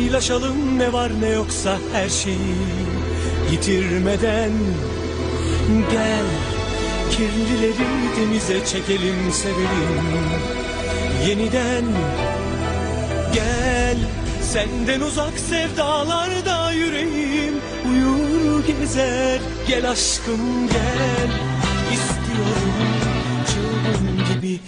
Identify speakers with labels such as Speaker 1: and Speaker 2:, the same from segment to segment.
Speaker 1: Paylaşalım ne var ne yoksa her şeyi. Yitirmeden Gel kirlileri denize çekelim sevelim Yeniden Gel senden uzak sevdalarda yüreğim. Uyur gezer Gel aşkım gel. İstiyorum çılgın gibi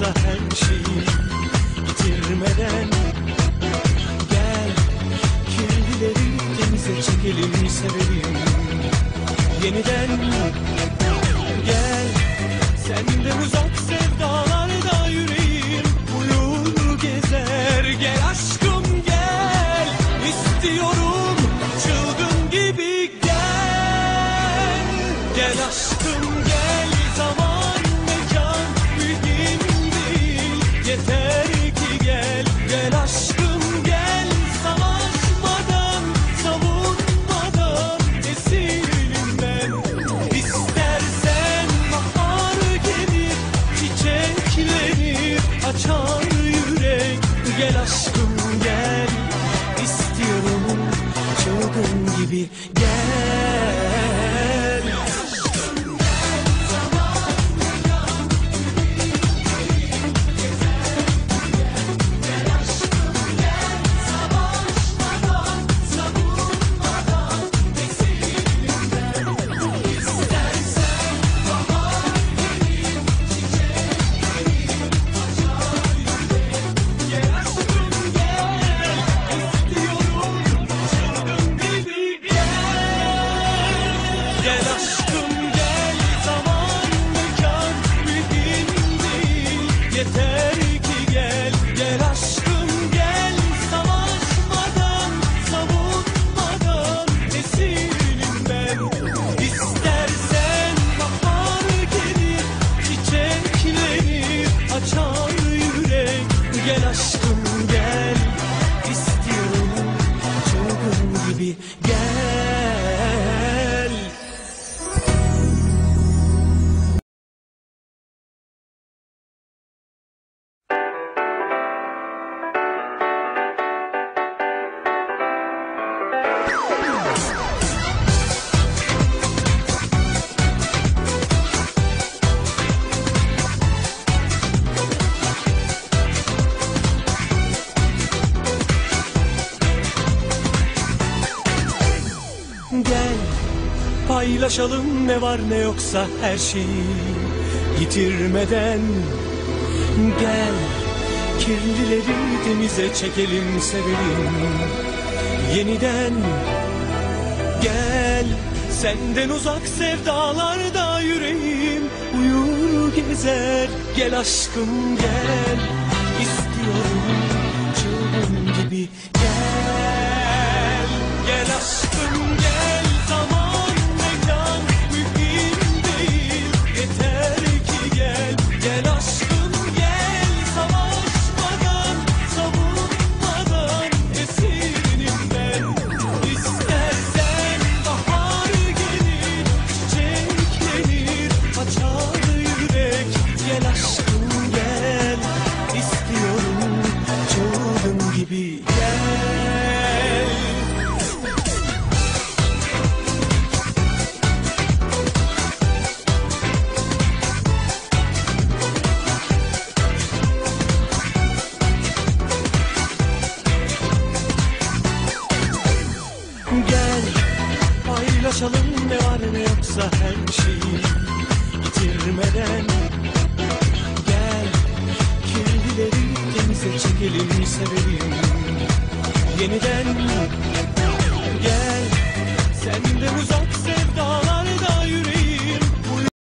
Speaker 1: var ne yoksa her şeyi yitirmeden Gel kirlileri denize çekelim sevelim Yeniden. Gel senden uzak sevdalarda yüreğim uyur gezer. Gel aşkım gel istiyorum çılgın gibi gel. Gel aşkım Gel aşkım gel. İstiyorum çılgın gibi gel paylaşalım ne var ne yoksa her şeyi. Yitirmeden Gel kirlileri denize çekelim sevelim Yeniden Gel senden uzak sevdalarda yüreğim. Uyur gezer Gel aşkım gel. İstiyorum çılgın gibi Gel Gel paylaşalım ne var ne yoksa her şeyi. Bitirmeden Gel kirlileri denize çekelim sevelim yeniden Gel senden uzak sevdalar